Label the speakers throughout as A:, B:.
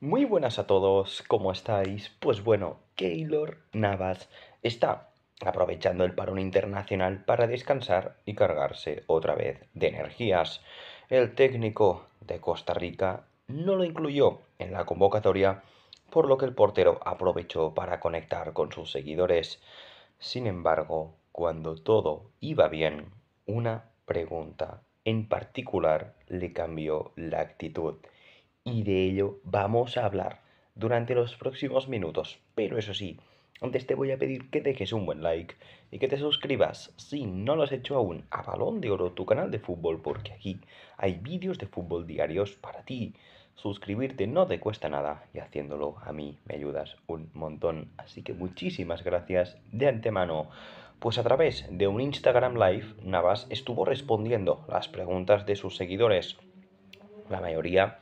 A: Muy buenas a todos, ¿cómo estáis? Pues bueno, Keylor Navas está aprovechando el parón internacional para descansar y cargarse otra vez de energías. El técnico de Costa Rica no lo incluyó en la convocatoria, por lo que el portero aprovechó para conectar con sus seguidores. Sin embargo, cuando todo iba bien, una pregunta en particular le cambió la actitud y de ello vamos a hablar durante los próximos minutos. Pero eso sí, antes te voy a pedir que dejes un buen like y que te suscribas si no lo has hecho aún a Balón de Oro, tu canal de fútbol, porque aquí hay vídeos de fútbol diarios para ti. Suscribirte no te cuesta nada y haciéndolo a mí me ayudas un montón. Así que muchísimas gracias de antemano. Pues a través de un Instagram Live, Navas estuvo respondiendo las preguntas de sus seguidores. La mayoría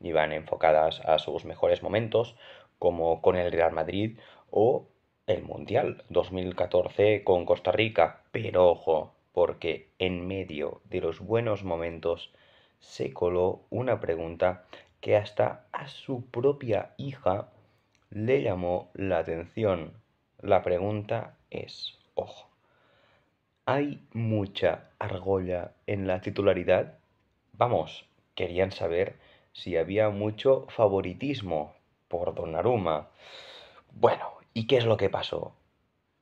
A: iban enfocadas a sus mejores momentos, como con el Real Madrid o el Mundial 2014 con Costa Rica. Pero ojo, porque en medio de los buenos momentos se coló una pregunta que hasta a su propia hija le llamó la atención. La pregunta es, Ojo, ¿hay mucha argolla en la titularidad? Vamos, querían saber si había mucho favoritismo por Donnarumma. Bueno, ¿y qué es lo que pasó?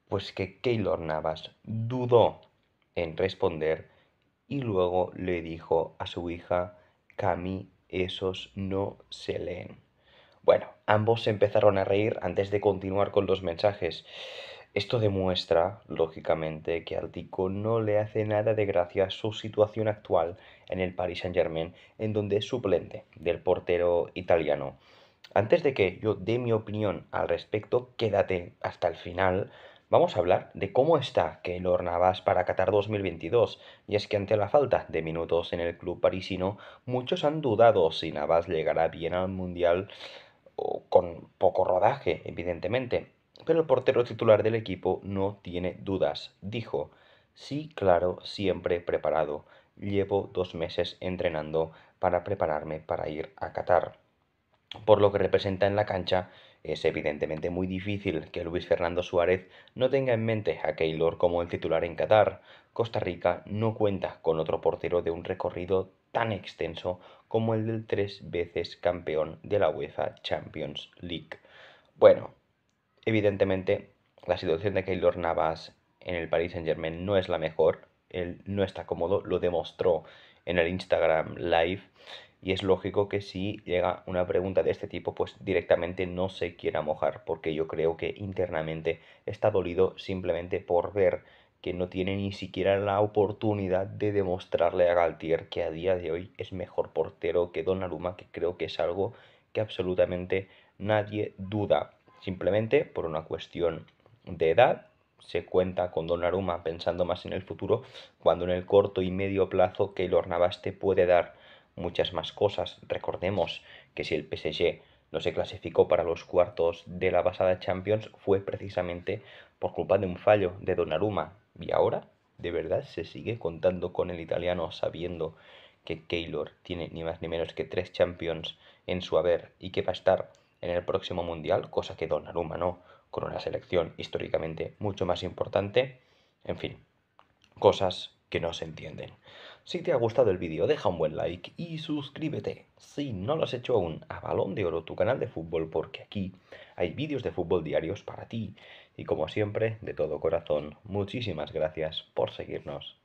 A: Pues que Keylor Navas dudó en responder y luego le dijo a su hija, Cami, esos no se leen. Bueno, ambos empezaron a reír antes de continuar con los mensajes. Esto demuestra, lógicamente, que al Tico no le hace nada de gracia su situación actual en el Paris Saint-Germain, en donde es suplente del portero italiano. Antes de que yo dé mi opinión al respecto, quédate hasta el final. Vamos a hablar de cómo está Keylor Navas para Qatar 2022. Y es que ante la falta de minutos en el club parisino, muchos han dudado si Navas llegará bien al Mundial o con poco rodaje, evidentemente. Pero el portero titular del equipo no tiene dudas. Dijo, sí, claro, siempre preparado. Llevo dos meses entrenando para prepararme para ir a Qatar. Por lo que representa en la cancha, es evidentemente muy difícil que Luis Fernando Suárez no tenga en mente a Keylor como el titular en Qatar. Costa Rica no cuenta con otro portero de un recorrido tan extenso como el del tres veces campeón de la UEFA Champions League. Bueno, Evidentemente, la situación de Keylor Navas en el Paris Saint Germain no es la mejor. Él no está cómodo, lo demostró en el Instagram Live. Y es lógico que si llega una pregunta de este tipo, pues directamente no se quiera mojar, porque yo creo que internamente está dolido simplemente por ver que no tiene ni siquiera la oportunidad de demostrarle a Galtier que a día de hoy es mejor portero que Donnarumma, que creo que es algo que absolutamente nadie duda. Simplemente por una cuestión de edad se cuenta con Donnarumma pensando más en el futuro, cuando en el corto y medio plazo Keylor Navas te puede dar muchas más cosas. Recordemos que si el PSG no se clasificó para los cuartos de la pasada Champions fue precisamente por culpa de un fallo de Donnarumma. Y ahora, de verdad, se sigue contando con el italiano sabiendo que Keylor tiene ni más ni menos que tres Champions en su haber y que va a estar en el próximo Mundial, cosa que Donnarumma no, con una selección históricamente mucho más importante. En fin, cosas que no se entienden. Si te ha gustado el vídeo, deja un buen like y suscríbete. Si no lo has hecho aún, a Balón de Oro, tu canal de fútbol, porque aquí hay vídeos de fútbol diarios para ti. Y como siempre, de todo corazón, muchísimas gracias por seguirnos.